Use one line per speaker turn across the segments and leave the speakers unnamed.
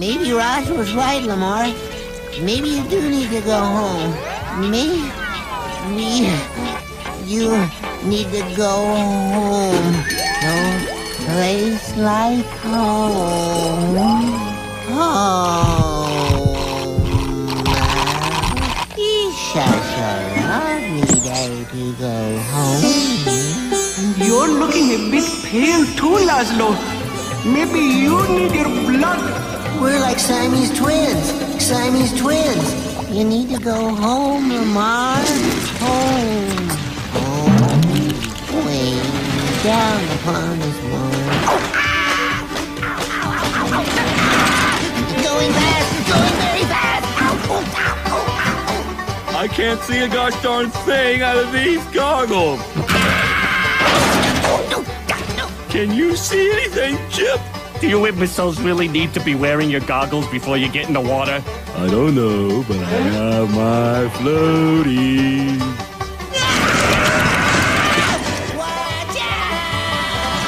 Maybe Raj was right, Lamar. Maybe you do need to go home. Maybe you need to go home. No place like home. Home. Lovely day to go home.
You're looking a bit pale too, Laszlo. Maybe you need your blood.
We're like Siamese twins. Siamese twins. You need to go home, Lamar. Home. Home. Way down upon this world. Going fast. Going very fast.
I can't see a gosh darn thing out of these goggles. Can you see anything, Chip?
Do you imbeciles really need to be wearing your goggles before you get in the water?
I don't know, but I have my floaties.
Watch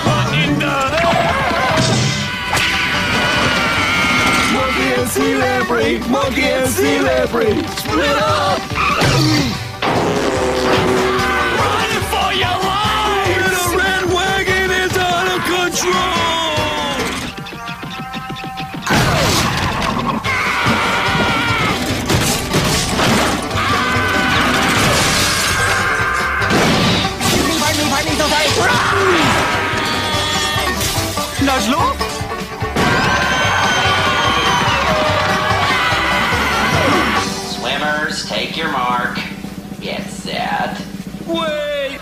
What in the
Monkey and sea lamprey, monkey and sea lamprey, split up!
Laszlo?
Swimmers, take your mark. Get set.
Wait!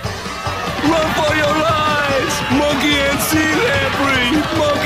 Run for your lives! Monkey and sea lamprey!